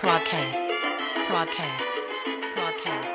Broadcast. Broadcast. Broadcast.